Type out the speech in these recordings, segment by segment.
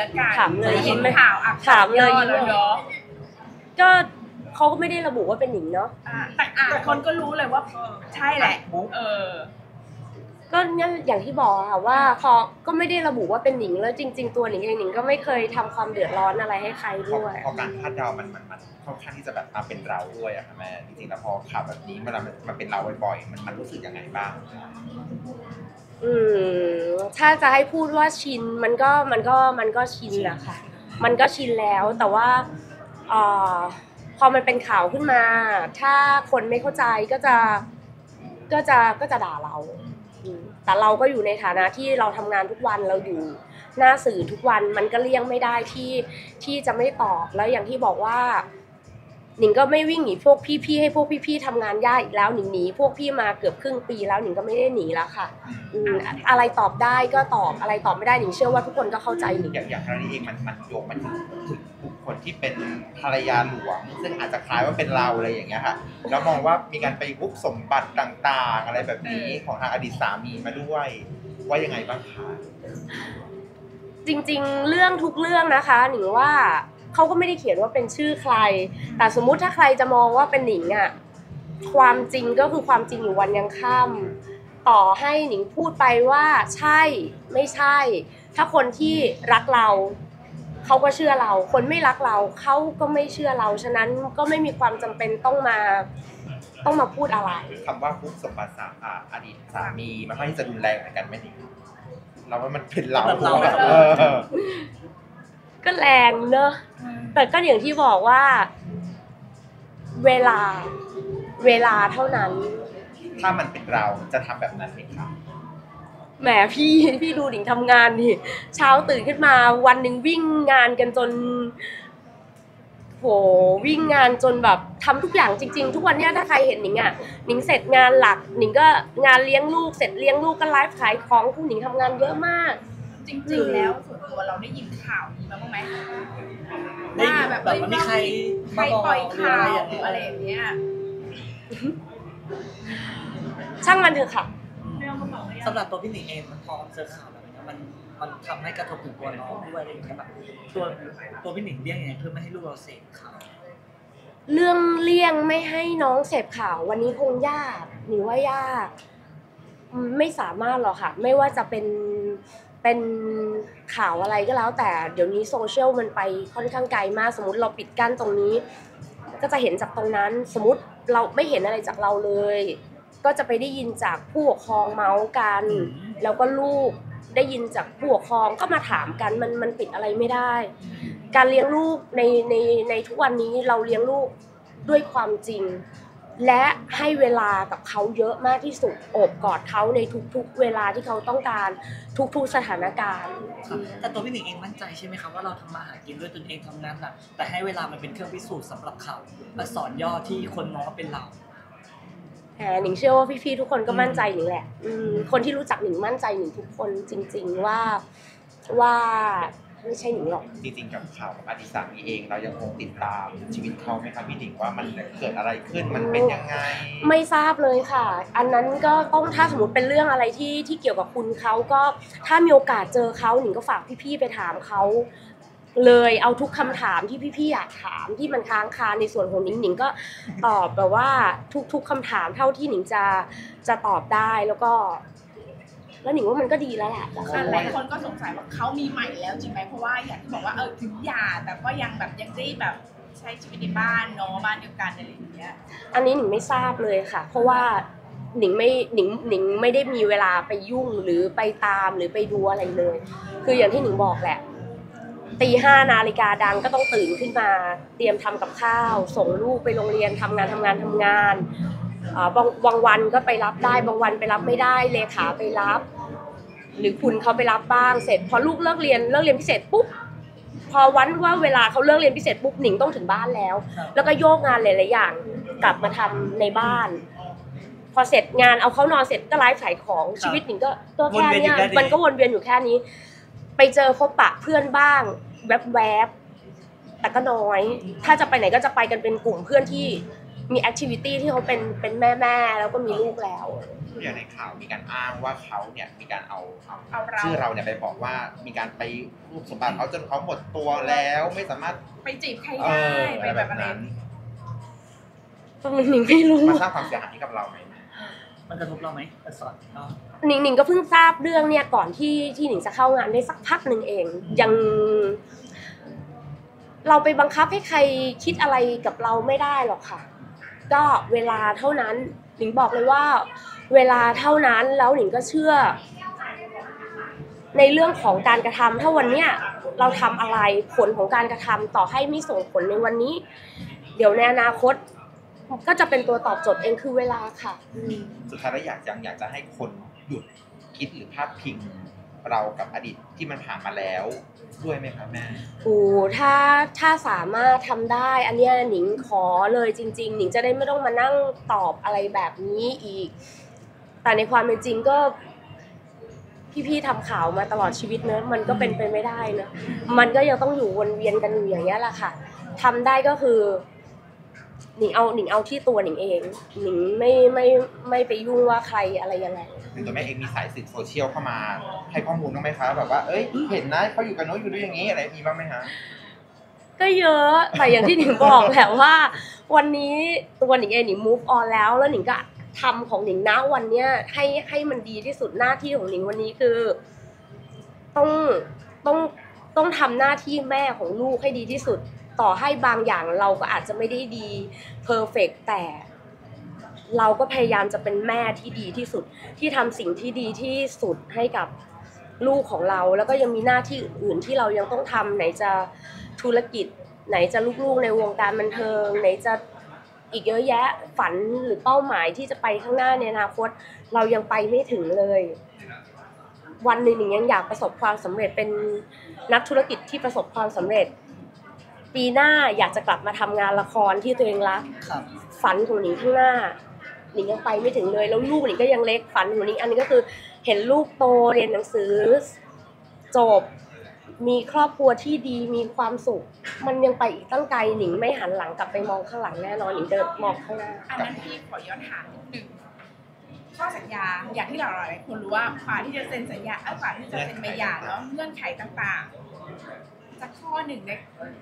แล้วกันถามเลยได้ยินยิ้มไหมข่าวอะถามเลยข่วยิ้มเลยเนาะก็เขาก็ไม่ได้ระบุว่าเป็นหนิงเนาะอะแต่อ่านคนก็รู้เลยว่าใช่แหละเออก็เนี่ยอย่างที่บอกอะค่ะว่าเขาก็ไม่ได้ระบุว่าเป็นหนิงแล้วจริง ๆ ตัวหนิงเองหนิงก็ไม่เคยทำความเดือดร้อนอะไรให้ใครพอด้วยพอการคาดเดามันมันมันค่อนข้างที่จะแบบมาเป็นเราด้วยอะค่ะแม่จริงๆแล้วพอข่าวแบบนี้เวลามันมันเป็นเราบ่อยๆมันมันรู้สึกยังไงบ้าง อืมถ้าจะให้พูดว่าชินมันก็มันก็มันก็ชินแหละค่ะ มันก็ชินแล้วแต่ว่าเอ่อพอมันเป็นข่าวขึ้นมา ถ้าคนไม่เข้าใจก็จะก็จะก็จะด่าเราอืมแต่เราก็อยู่ในฐานะที่เราทำงานทุกวันเราอยู่หน้าสื่อทุกวันมันก็เลี่ยงไม่ได้ที่ที่จะไม่ตอบแล้วอย่างที่บอกว่า หนิงก็ไม่วิ่งหนีพวกพี่ๆให้พวกพี่ๆทำงานยากอีกแล้วหนิงหนีพวกพี่มาเกือบครึ่งปีแล้วหนิงก็ไม่ได้หนีแล้วค่ะอืมอะไรตอบได้ก็ตอบอะไรตอบไม่ได้หนิงเชื่อว่าทุกคนก็เข้าใจหนิง อย่างอย่างครั้งนี้เองมันมันโยงมันถึงถึงบุคคลที่เป็นภรรยาหลวง ซึ่งอาจจะคล้ายว่าเป็นเราอะไรอย่างเงี้ยค่ะแล้วมองว่ามีการไปวุบสมบัติต่างๆ อะไรแบบนี้ของทางอดีตสามีมาด้วยว่ายังไงบ้างคะ จริงๆ เรื่องทุกเรื่องนะคะ หนิงว่า เขาก็ไม่ได้เขียนว่าเป็นชื่อใคร แต่สมมุติถ้าใครจะมองว่าเป็นหนิงอะความจริงก็คือความจริงอยู่วันยังค่ำต่อให้หนิงพูดไปว่าใช่ไม่ใช่ ถ้าคนที่รักเราเขาก็เชื่อเรา คนไม่รักเราเขาก็ไม่เชื่อเรา ฉะนั้นก็ไม่มีความจำเป็นต้องมาต้องมาพูดอะไรคำว่าวุบสมบัติสาอ่าอดีตสามีมันค่อนข้างที่จะรุนแรงเหมือนกันไหมนี่เราว่ามันเป็นเราสำหรับเราเออ ก็แรงเนอะแต่ก็อย่างที่บอกว่า เวลาเวลาเท่านั้น ถ้ามันเป็นเราจะทำแบบนั้นไหมคะแหมพี่พี่ดูหนิงทำงานดิเช้าตื่นขึ้นมาวันหนึ่งวิ่งงานกันจน โหวิ่งงานจนแบบทำทุกอย่างจริง ๆ ทุกวันเนี้ยถ้าใครเห็นหนิงอะหนิงเสร็จงานหลักหนิงก็งานเลี้ยงลูกเสร็จเลี้ยงลูกก็ไลฟ์ขายของคือหนิงทำงานเยอะมาก จริง ๆ แล้วส่วนตัวเราได้ยินข่าวนี้มาบ้างไหมได้ยินแบบว่ามีใครใครมาบอกปล่อยหรือข่าอะไรวอย่างหรืเงี้อยอะไรอย่างเงี้ยช่างมันเถอะค่ะสำหรับตัวพี่หนิงเองมันพอเจอข่าวแบบนี้มันมันทำให้กระทบถึงตัวน้องด้วยอะไรอย่างเงี้ยแบบตัวตัวพี่หนิงเลี่ยงยังไงเพื่อไม่ให้ลูกเราเสพข่าวเรื่องเลี่ยงไม่ให้น้องเสพข่าว วันนี้คงยากหนิงว่ายากอืมไม่สามารถหรอกค่ะ ไม่ว่าจะเป็น เป็นข่าวอะไรก็แล้วแต่เดี๋ยวนี้โซเชียลมันไปค่อนข้างไกลมาก สมมติเราปิดกั้นตรงนี้ ก็จะเห็นจากตรงนั้นสมมติเราไม่เห็นอะไรจากเราเลย ก็จะไปได้ยินจากผู้ปกครองเมาส์กัน แล้วก็ลูกได้ยินจากผู้ปกครองก็มาถามกันมันมันปิดอะไรไม่ได้ การเลี้ยงลูกในในในทุกวันนี้เราเลี้ยงลูกด้วยความจริง และให้เวลากับเขาเยอะมากที่สุดโอบกอดเขาในทุกๆ เวลาที่เขาต้องการทุกๆสถานการณ์ครับแต่ตัวพี่หนิงเองมั่นใจใช่ไหมครับว่าเราทำมาหากินด้วยตนเองทำงานหนักแต่ให้เวลามันเป็นเครื่องพิสูจน์สำหรับเขาอักษรย่อที่คนมองว่าเป็นเราแหมหนิงเชื่อว่าพี่ๆทุกคนก็มั่นใจหนิงแหละอืมคนที่รู้จักหนิงมั่นใจหนิงทุกคนจริง ๆว่าว่า ไม่ใช่หนิงหรอก จริงๆกับข่าวกับอดีตสามีเองเรายังคงติดตามชีวิตเขาไหมครับพี่หนิงว่ามันเกิดอะไรขึ้นมันเป็นยังไง ไม่ทราบเลยค่ะ อันนั้นก็ต้องถ้าสมมติเป็นเรื่องอะไรที่ที่เกี่ยวกับคุณเขาก็ถ้ามีโอกาสเจอเขาหนิงก็ฝากพี่ๆไปถามเขาเลยเอาทุกคำถามที่พี่ๆอยากถามที่มันค้างคาในส่วนของหนิงหนิงก็ตอบแบบว่าทุกๆคำถามเท่าที่หนิงจะจะตอบได้แล้วก็ แล้วหนิงว่ามันก็ดีแล้วแหละอะหลายคนก็สงสัยว่าเขามีใหม่แล้วจริงไหมเพราะว่าอย่างที่บอกว่าเออถึงหย่าแต่ก็ยังแบบยังได้แบบใช้ชีวิตในบ้านเนาะบ้านเดียวกันอะไรอย่างเงี้ย อันนี้หนิงไม่ทราบเลยค่ะ เพราะว่าหนิงไม่หนิงหนิงไม่ได้มีเวลาไปยุ่งหรือไปตามหรือไปดูอะไรเลย คืออย่างที่หนิงบอกแหละตีห้านาฬิกาดังก็ต้องตื่นขึ้นมา เตรียมทำกับข้าว ส่งลูกไปโรงเรียนทำงานทำงานทำงานอ่าบางบางวันก็ไปรับได้บางวันไปรับไม่ได้เลขาไปรับ หรือคุณเขาไปรับบ้างเสร็จ พอลูกเลิกเรียนเลิกเรียนพิเศษปุ๊บพอวันว่าเวลาเขาเลิกเรียนพิเศษปุ๊บหนิงต้องถึงบ้านแล้วครับแล้วก็โยกงานหลายๆอย่าง กลับมาทำในบ้าน พอเสร็จงานเอาเขานอนเสร็จก็ไลฟ์ขายของชีวิตหนิงก็ก็แค่เนี้ยมันก็วนเวียนอยู่แค่นี้ ไปเจอพบปะเพื่อนบ้าง แวบๆแต่ก็น้อย ถ้าจะไปไหนก็จะไปกันเป็นกลุ่มเพื่อนที่มีแอคทิวิตี้ที่เขาเป็นเป็นแม่แม่ๆแล้วก็มีลูกแล้ว ออย่างในข่าวมีการอ้างว่าเขาเนี่ยมีการเอาเอาเอาเราชื่อเราเนี่ยไปบอกว่ามีการไปรูปสมบัติเขาจนเขาหมดตัวแล้วไม่สามารถไปจีบใครเอได้อไปอะไรแบแบบบอะไรนั้นหนิงไม่รู้มาสร้างความเสียหายให้กับเราไหมมันกระทบเราไหมแต่สอนก็หนิงหนิงก็เพิ่งทราบเรื่องเนี่ยก่อนที่ที่หนิงจะเข้างานได้สักพักหนึ่งเอง ยัง เราไปบังคับให้ใครคิดอะไรกับเราไม่ได้หรอกค่ะ ก็เวลาเท่านั้นหนิงบอกเลยว่า เวลาเท่านั้นแล้วหนิงก็เชื่อ ในเรื่องของการกระทำถ้าวันเนี้ยเราทำอะไรผลของการกระทำต่อให้ไม่ส่งผลในวันนี้ เดี๋ยวในอนาคต ก็จะเป็นตัวตอบโจทย์เองคือเวลาค่ะอืมสุดท้ายแล้วอยากยังอยากจะให้คนหยุดคิดหรือพาดพิงเรากับอดีตที่มันผ่านมาแล้วด้วยไหมครับแม่โอ้ถ้าถ้าสามารถทำได้ อันเนี้ยหนิงขอเลยจริง ๆ หนิงจะได้ไม่ต้องมานั่งตอบอะไรแบบนี้อีก แต่ในความเป็นจริงก็พี่ๆทำข่าวมาตลอดชีวิตเนอะมันก็เป็นไปไม่ได้เนอะมันก็ยังต้องอยู่วนเวียนกันอยู่อย่างเงี้ยแหละค่ะทำได้ก็คือหนิงเอาหนิงเอาที่ตัวหนิงเองหนิงไม่ไม่ไม่ไปยุ่งว่าใครอะไรยังไงถึงตัวแม่เองมีสายสืบโซเชียลเข้ามา ให้ข้อมูลบ้างไหมคะแบบว่าเอ้ยเห็นนะเขาอยู่กันโน้นอยู่ด้วยอย่างนี้อะไรมีบ้างไหมฮะก็เยอะแต่อย่างที่หนิงบอกแหละว่า วันนี้ตัวหนิงเองหนิง move on แล้วแล้วหนิงก็ ทำของหนิงนะวันเนี้ยให้ให้มันดีที่สุดหน้าที่ของหนิงวันนี้คือ ต้องต้องต้องทำหน้าที่แม่ของลูกให้ดีที่สุด ต่อให้บางอย่างเราก็อาจจะไม่ได้ดี perfect แต่ เราก็พยายามจะเป็นแม่ที่ดีที่สุด ที่ทำสิ่งที่ดีที่สุดให้กับลูกของเราแล้วก็ยังมีหน้าที่อื่นๆที่เรายังต้องทำไหนจะธุรกิจ ไหนจะลูกๆในวงการบันเทิง ไหนจะ อีกเยอะแยะฝันหรือเป้าหมายที่จะไปข้างหน้าในอนาคต เรายังไปไม่ถึงเลย วันหนึ่งหนิงยังอยากประสบความสำเร็จเป็นนักธุรกิจที่ประสบความสำเร็จ ปีหน้าอยากจะกลับมาทำงานละครที่ตัวเองรักครับฝันของหนิงข้างหน้าหนิงยังไปไม่ถึงเลยแล้วลูกหนิงก็ยังเล็กฝันของหนิงอันนี้ก็คือเห็นลูกโตเรียนหนังสือ จบ มีครอบครัวที่ดีมีความสุข มันยังไปอีกตั้งไกลหนิงไม่หันหลังกลับไปมองข้างหลังแน่นอนหนิงเดินมองข้างหน้า อันนั้นพี่ขอย้อนถามนิดนึงข้อสัญญาอย่างที่เราหลายคนรู้ว่าฝ่ายที่จะเซ็นสัญญาเอ้ยฝ่ายที่จะเซ็นใบหย่าเนาะเงื่อนไขต่างๆสักข้อหนึ่งได้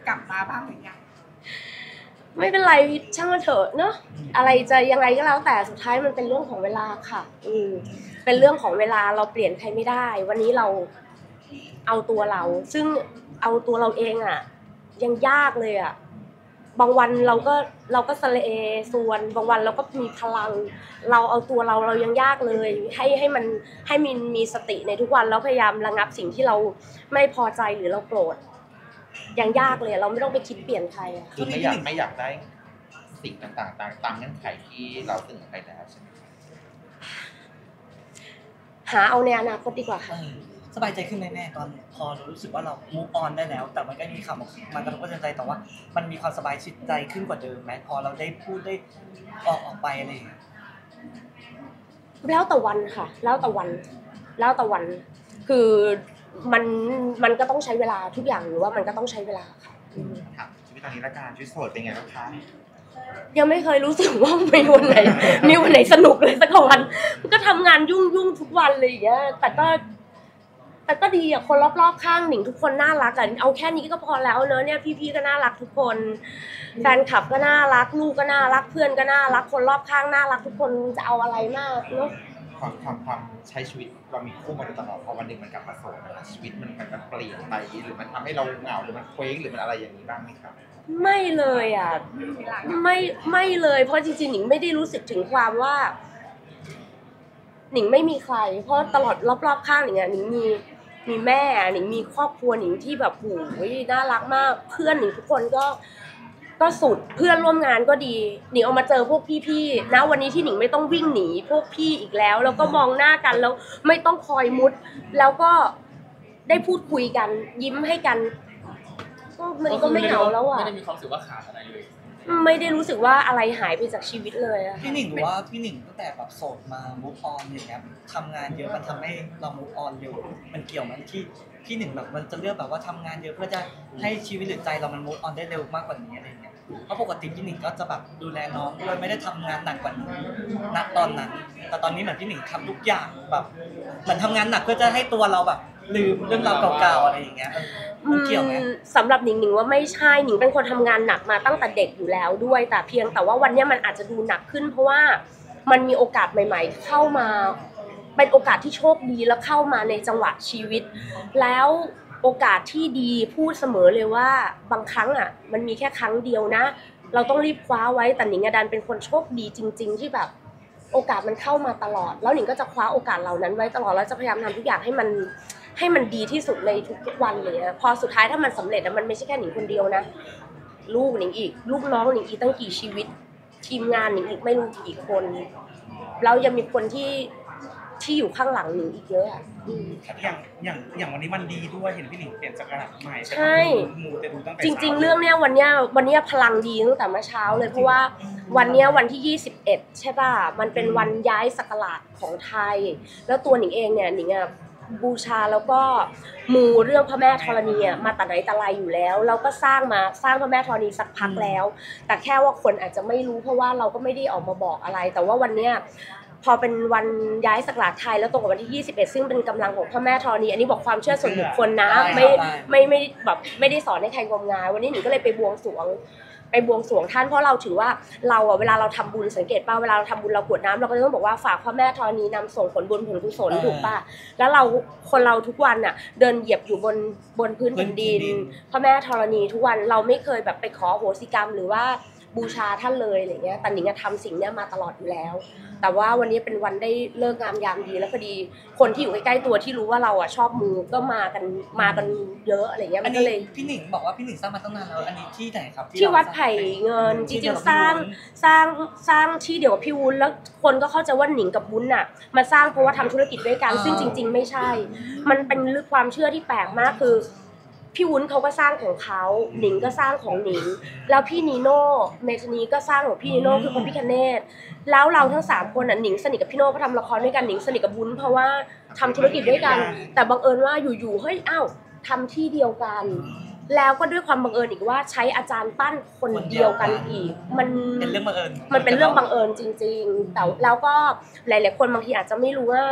กลับมาบ้างหรือยังไม่เป็นไรช่างมันเถอะเนอะอะไรจะยังไงก็แล้วแต่สุดท้ายมันเป็นเรื่องของเวลาค่ะ อืมเป็นเรื่องของเวลาเราเปลี่ยนใครไม่ได้ วันนี้เรา เอาตัวเรา ซึ่งเอาตัวเราเองอะ ยังยากเลยอะบางวันเราก็เราก็สะเลส่วนบางวันเราก็มีพลัง เราเอาตัวเราเรายังยากเลย ให้ให้มันให้มีมีสติในทุกวันแล้วพยายามระงับสิ่งที่เราไม่พอใจหรือเราโกรธยังยากเลยเราไม่ต้องไปคิดเปลี่ยนใครอะคือไม่อยากไม่อยากได้สิ่งต่างๆ ตามตามเงื่อนไขที่เราเสนอไปแล้วใช่ไหมหาเอาในอนาคตดีกว่าเอค่ะอส บายใจขึ้นไหมแม่ตอนพอเรารู้สึกว่าเรา move on ได้แล้ว แต่มันก็มีคำมันกระทบกระเทือนใจแต่ว่า มันมีความสบายใจขึ้นกว่าเดิมไหมพอเราได้พูดได้ออกออกไปอะไรอย่างเงี้ยแล้วแต่วันค่ะ แล้วแต่วัน แล้วแต่วัน คือมันมันก็ต้องใช้เวลาทุกอย่างหรือว่ามันก็ต้องใช้เวลาค่ะอืมถามชีวิตตอนนี้ละกันชีวิตโสดเป็นไงบ้างคะยังไม่เคยรู้สึกว่ามีวันไหนมีวันไหนสนุกเลยสักวันมันก็ทำงานยุ่งยุ่งทุกวันเลยอย่างเงี้ยแต่ก็ แต่ก็ดีอะคนรอบๆข้างหนิงทุกคนน่ารักอะเอาแค่นี้ก็พอแล้วเนอะเนี่ยพี่ๆก็น่ารักทุกคน แฟนคลับก็น่ารักลูกก็น่ารักเพื่อนก็น่ารักคนรอบข้างน่ารักทุกคนจะเอาอะไรมากเนาะความความความใช้ชีวิตเรามีคู่มาโดยตลอดพอวันหนึ่งมันกลับมาโสดนะคะชีวิตมันมันมันเปลี่ยนไปหรือมันทำให้เราเหงาหรือมันเคว้งหรือมันอะไรอย่างนี้บ้างไหมครับ ไม่เลยอะเวลาไม่ไม่เลยเพราะจริงๆหนิงไม่ได้รู้สึกถึงความว่า หนิงไม่มีใคร เพราะตลอดรอบๆข้างหนิงอะหนิงมี มีแม่หนิงมีครอบครัวหนิงที่แบบโอ้ยน่ารักมาก เพื่อนหนิงทุกคนก็ก็สุดเพื่อนร่วมงานก็ดีหนิงเอามาเจอพวกพี่ๆนะวันนี้ที่หนิงไม่ต้องวิ่งหนีพวกพี่อีกแล้ว แล้วก็มองหน้ากันแล้วไม่ต้องคอยมุด แล้วก็ได้พูดคุยกันยิ้มให้กัน ก็มันก็ไม่เหงาแล้วอะ ไม่ได้มีความรู้สึกว่าขาดอะไรเลย ไม่ได้รู้สึกว่าอะไรหายไปจากชีวิตเลยอะพี่หนิงหรือว่าพี่หนิงตั้งแต่แบบโสดมา move on อย่างเงี้ยทำงานเยอะมันทำให้เรา move on เร็วมันเกี่ยวมันที่พี่หนิงแบบมันจะเลือกแบบว่าทำงานเยอะเพื่อจะให้ชีวิตหรือใจเรามัน move on ได้เร็วมากกว่านี้อะไรเงี้ยเพราะปกติพี่หนิงก็จะแบบดูแลน้องด้วยไม่ได้ทำงานหนักกว่านี้ณตอนนั้น แต่ตอนนี้เหมือนพี่หนิงทำทุกอย่างแบบเหมือนทำงานหนักเพื่อจะให้ตัวเราแบบ ลืมเรื่องราวเก่าๆอะไรอย่างเงี้ยเออมันเกี่ยวไหมอืมสำหรับหนิงหนิงว่าไม่ใช่หนิงเป็นคนทำงานหนักมาตั้งแต่เด็กอยู่แล้วด้วย แต่เพียงแต่ว่าวันเนี้ยมันอาจจะดูหนักขึ้น เพราะว่ามันมีโอกาสใหม่ ๆ เข้ามา เป็นโอกาสที่โชคดีแล้วเข้ามาในจังหวะชีวิต แล้วโอกาสที่ดีพูดเสมอเลยว่าบางครั้งอะ มันมีแค่ครั้งเดียวนะ เราต้องรีบคว้าไว้แต่หนิงอะดันเป็นคนโชคดีจริง ๆ ที่แบบโอกาสมันเข้ามาตลอด แล้วหนิงก็จะคว้าโอกาสเหล่านั้นไว้ตลอดแล้วจะพยายามทำทุกอย่างให้มัน ให้มันดีที่สุดในทุกๆวันเลยอะพอสุดท้ายถ้ามันสำเร็จอะมันไม่ใช่แค่หนิงคนเดียวนะ ลูกหนิงอีก ลูกน้องหนิงอีกตั้งกี่ชีวิต ทีมงานหนิงอีกไม่รู้กี่คนแล้วยังมีคนที่ที่อยู่ข้างหลังหนิงอีกเยอะอะอืมอย่างอย่างอย่างวันนี้มันดีด้วยเห็นพี่หนิงเปลี่ยนจากกระดาษใหม่ใช่มูแต่ดูตั้งแต่จริงช้าๆเรื่องเนี้ยวันเนี้ยวันเนี้ยพลังดีตั้งแต่เมื่อเช้าเลยเพราะว่าวันเนี้ยวันที่ 21 ใช่ป่ะมันเป็นวันย้ายสักราชของไทย แล้วตัวหนิงเองเนี่ยหนิงอะ บูชาแล้วก็มูเรื่องพระแม่ธรณีอะมาแต่ไหนแต่ไรอยู่แล้ว เราก็สร้างมาสร้างพระแม่ธรณีสักพักแล้ว แต่แค่ว่าคนอาจจะไม่รู้เพราะว่าเราก็ไม่ได้ออกมาบอกอะไร แต่ว่าวันเนี้ยพอเป็นวันย้ายสักราชไทยแล้วตรงกับวันที่ 21 ซึ่งเป็นกำลังของพระแม่ธรณีอันนี้บอกความเชื่อส่วนบุคคลนะได้ไม่ได้ไม่ไม่แบบไม่ได้สอนให้ใครงมงาย วันนี้หนูก็เลยไปบวงสรวง ไปบวงสรวงท่านเพราะเราถือว่าเราอะเวลาเราทำบุญสังเกตป่ะเวลาเราทำบุญเรากรวดน้ำเราก็จะต้องบอกว่าฝากพระแม่ธรณีนำส่งผลบุญผลกุศลอ่าถูกป่ะแล้วเราคนเราทุกวันอะเดินเหยียบอยู่บนบนพื้นแผ่นดินพื้นดินพระแม่ธรณีทุกวันเราไม่เคยแบบไปขอโหสิกรรมหรือว่า บูชาท่านเลยอะไรเงี้ยแต่หนิงอะทำสิ่งเนี้ยมาตลอดอยู่แล้ว แต่ว่าวันนี้เป็นวันได้เลิกงามยามดีแล้วพอดีคนที่อยู่ใกล้ๆตัวที่รู้ว่าเราอะชอบมูก็มากันมากันเยอะอะไรเงี้ยอัมันนนี้ก็เลยพี่หนิงบอกว่าพี่หนิงสร้างมาตั้งนานแล้วอันนี้ที่ไหนครับที่เราวัดสร้างไผ่เงินจที่ริเดียวงกับๆสร้างพี่วุ้น สร้างสร้างที่เดียวกับพี่วุ้นแล้วคนก็เข้าใจว่าหนิงกับวุ้นอะมาสร้างเพราะว่าทำธุรกิจด้วยกันอ่าซึ่งจริง ๆ ไม่ใช่ มันเป็นลึกความเชื่อที่แปลกมากคือ พี่วุ้นเขาก็สร้างของเขาหนิงก็สร้างของหนิง แล้วพี่นีโน่เมทานีก็สร้างของพี่นีโน่คือพระพิคเนตแล้วเราทั้งสามคนอะหนิงสนิทกับพี่โน่เพราะทำละครด้วยกันหนิงสนิทกับวุ้นเพราะว่าทำธุรกิจด้วยกัน แต่บังเอิญว่าอยู่ๆเฮ้ยอ้าวทำที่เดียวกัน แล้วก็ด้วยความบังเอิญอีกว่าใช้อาจารย์ปั้นคนเดียวกันอีก มันเป็นเรื่องบังเอิญมันเป็นเรื่องบังเอิญจริง ๆ แต่แล้วก็หลาย ๆ คนบางทีอาจจะไม่รู้ว่า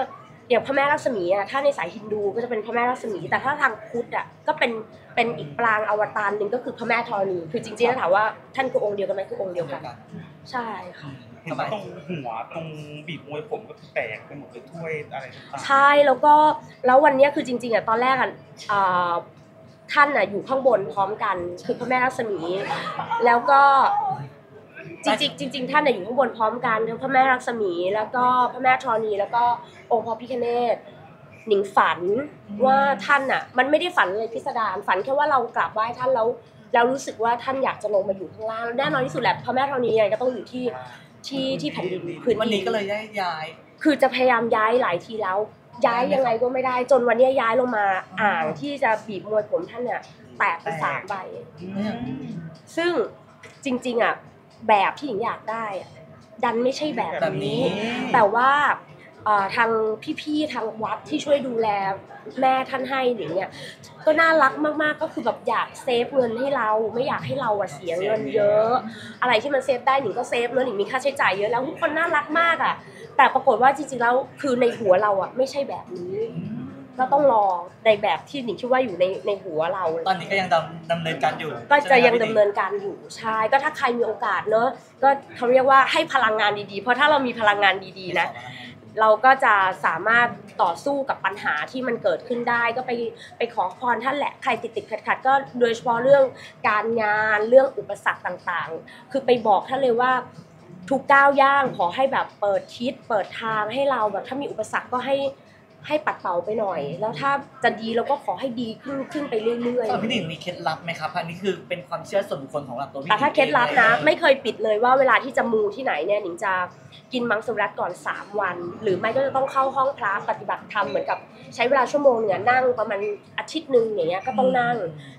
อย่างพระแม่ลักษมีอะถ้าในสายฮินดูก็จะเป็นพระแม่ลักษมี แต่ถ้าทางพุทธอะก็เป็นเป็นอีกปรางอวตารหนึ่งก็คือพระแม่ธรณีคือจริงๆแล้วถามว่าท่านคือองค์เดียวกันไหมคือองค์เดียวกัน ใช่ค่ะเห็นว่าตรงหัวตรงบีบมวยผมก็แตกไปหมดเลยถ้วยอะไรต่างๆใช่แล้วก็แล้ววันเนี้ยคือจริงๆอะตอนแรกอะอ่าท่านอะอยู่ข้างบนพร้อมกัน คือพระแม่ลักษมี แล้วก็ จริงๆจริงๆท่านอะอยู่ข้างบนพร้อมกันทั้งพระแม่ลักษมีแล้วก็พระแม่ธรณีแล้วก็องค์พระพิฆเนศหนิงฝันว่าท่านอะ มันไม่ได้ฝันเลยพิสดารฝันแค่ว่าเรากราบไหว้ท่านแล้วแล้วรู้สึกว่าท่านอยากจะลงมาอยู่ข้างล่างแล้วแน่นอนที่สุดแหละพระแม่ธรณียังไงก็ต้องอยู่ที่ที่ที่แผ่นดินพื้นวันดินี้นก็เลยย้ายย้าย คือจะพยายามย้ายหลายทีแล้ว ย้ายยังไงก็ไม่ได้จนวันเนี้ยย้ายลงมาอ่างที่จะบีบมวยผมท่านเนี่ยแตกไปสามใบซึ่งจริง ๆอะ แบบที่หนิงอยากได้อะดันไม่ใช่แบบแบบนี้ นี้ แต่ว่าเอ่อทางพี่ๆทางวัดที่ช่วยดูแลแม่ท่านให้หนิงเนี่ยก็น่ารักมากๆก็คือแบบอยาก save เงินให้เราไม่อยากให้เราอะเสียเงินเยอะ อะไรที่มัน save ได้หนิงก็ save เนอะหนิงมีค่าใช้จ่ายเยอะแล้วทุกคนน่ารักมากอะแต่ปรากฏว่าจริงๆแล้วคือในหัวเราอะไม่ใช่แบบนี้เราต้องรอในแบบที่หนิงคิดว่าอยู่ในในหัวเรา ตอนนี้ก็ยังดำดำเนินการอยู่ ก็จะยังใช่ดำไหมเนินการอยู่ใช่ก็ถ้าใครมีโอกาสเนอะก็เขาเรียกว่าให้พลังงานดีๆ เพราะถ้าเรามีพลังงานดีพี่ๆนะสอนเราก็จะสามารถต่อสู้กับปัญหาที่มันเกิดขึ้นได้ ก็ไปไปขอพรท่านแหละใครติดติดขัดขัดๆก็โดยเฉพาะเรื่องการงานเรื่องอุปสรรคต่างๆ คือไปบอกท่านเลยว่าทุกก้าวย่างขอให้แบบเปิดทิศเปิดทางให้เราแบบถ้ามีอุปสรรคก็ให้ ให้ปัดเป่าไปหน่อย แล้วถ้าจะดีเราก็ขอให้ดีขึ้นขึ้นไปเรื่อยสำหรับพี่หๆนิงมีเคล็ดลับไหมครับอันนี้คือเป็นความเชื่อส่วนบุคคลของเราตัวพี่หแต่นิงถ้าเคล็ดลับนะองไม่เคยปิดเลยว่าเวลาที่จะมูที่ไหนเนี่ยหนิงจะกินมังสวิรัตก่อน 3 วัน หรือไม่ก็จะต้องเข้าห้องพระปฏิบัติธรรมเหมือนกับใช้เวลาชั่วโมงเนี่ยนั่งประมาณอาทิตย์หนึ่งอย่างเงี้ยก็ต้องนั่ง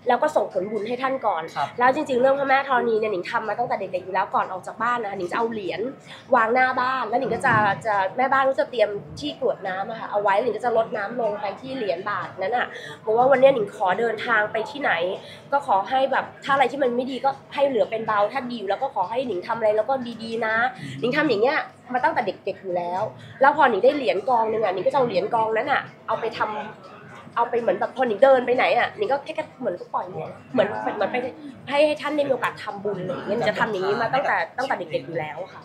แล้วก็ส่งผลบุญให้ท่านก่อน ครับ แล้วจริงๆ เรื่องพระแม่ธรณีเนี่ยหนิงทำมาตั้งแต่เด็กๆอยู่แล้วก่อนออกจากบ้านนะหนิงจะเอาเหรียญวางหน้าบ้าน แล้วหนิงก็จะจะแม่บ้านก็จะเตรียมที่กรวดน้ำอะค่ะเอาไว้หนิงก็จะลดน้ำลงไปที่เหรียญบาทนั้นอะบอกว่าวันนี้หนิงขอเดินทางไปที่ไหน ก็ขอให้แบบถ้าอะไรที่มันไม่ดีก็ให้เหลือเป็นเบาถ้าดีอยู่แล้วก็ขอให้หนิงทำอะไรแล้วก็ดีๆนะหนิงทำอย่างเงี้ยมาตั้งแต่เด็กๆอยู่แล้ว แล้วพอหนิงได้เหรียญกองหนึ่งอะหนิงก็จะเอาเหรียญกองนั้นอะเอาไปทำเอาไปเหมือนแบบพอหนิงเดินไปไหนอะหนิงก็แค่แค่เหมือนก็ปล่อยเหมือนเหมือนเหมือนไปให้ให้ท่านได้มีโอกาสทำบุญอะไรอย่างเงี้ยหนิงจะทำอย่างนี้มาตั้งแต่ตั้งแต่เด็กๆอยู่แล้วค่ะ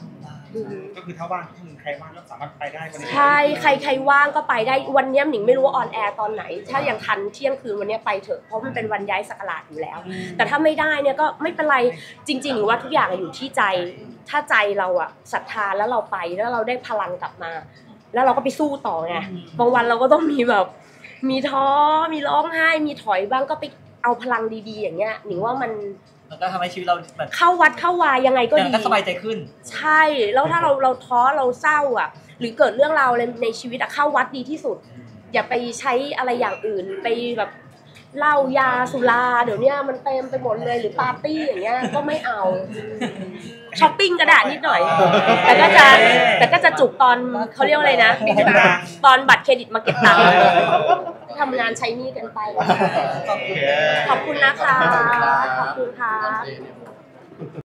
ก็คือถ้าว่างถ้าใครว่างก็สามารถไปได้วันนี้ใช่ใครใครว่างก็ไปได้วันเนี้ยหนิงไม่รู้ว่าออนแอร์ตอนไหน ถ้ายังทันเที่ยงคืนวันเนี้ยไปเถอะเพราะมันเป็นวันย้ายสักราชอยู่แล้ว แต่ถ้าไม่ได้เนี่ยก็ไม่เป็นไรจริงๆหรือว่าทุกอย่างอะอยู่ที่ใจ ถ้าใจเราอะศรัทธาแล้วเราไปแล้วเราได้พลังกลับมา แล้วเราก็ไปสู้ต่อไงบางวันเราก็ต้องมีแบบมีท้อมีร้องไห้มีถอยบ้างก็ไปเอาพลังดีๆ อย่างเงี้ยหนิงว่ามัน มันก็ทำให้ชีวิตเราแบบเข้าวัดเข้าวายังไงก็อย่างดีก็สบายใจขึ้น ใช่แล้วถ้าเราเราท้อเราเศร้าอะ หรือเกิดเรื่องราวอะไรในชีวิตอะเข้าวัดดีที่สุด อย่าไปใช้อะไรอย่างอื่น ไปแบบ เหล้ายาสุราเดี๋ยวเนี้ยมันเต็มไปหมดเลยหรือปาร์ตี้อย่างเงี้ยก็ไม่เอาช้อปปิ้งกระดาษนิดหน่อย แต่ก็จะแต่ก็จะจุกตอนเขาเรียกว่าอะไรนะ ตอนบัตรเครดิตมาเก็บตังค์ทำงานใช้หนี้กันไปโอเคขอบคุณนะคะ ขอบคุณค่ะ